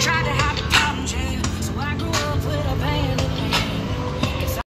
tried to